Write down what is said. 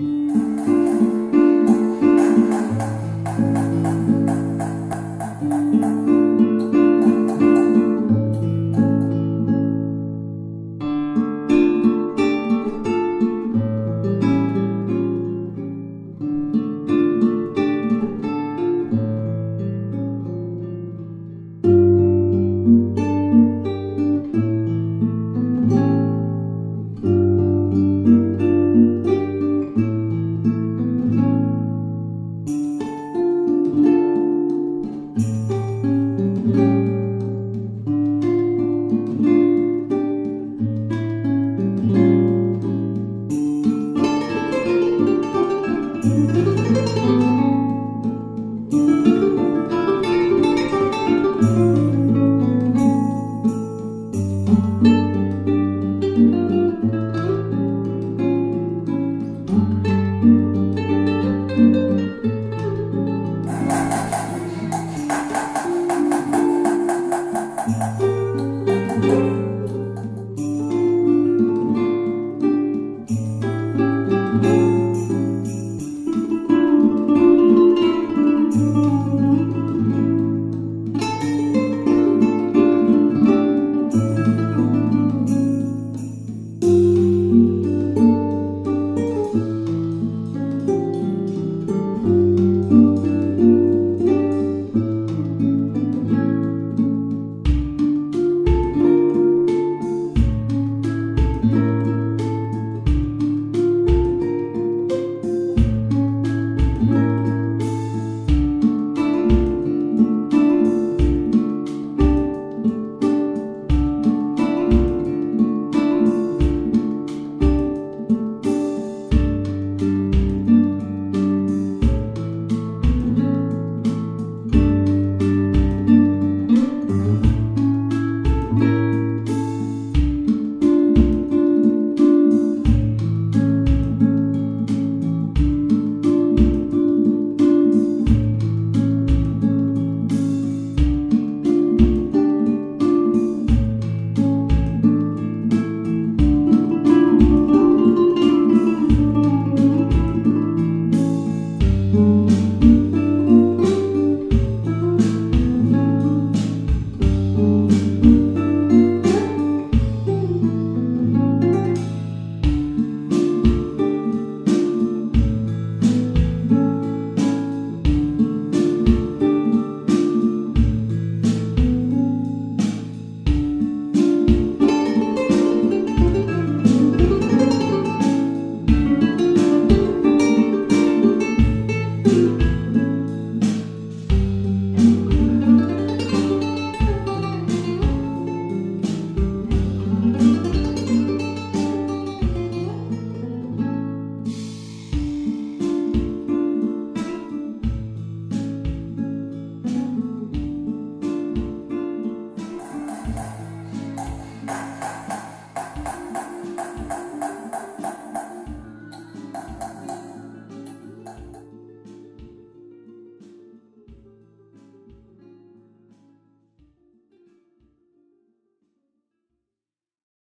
you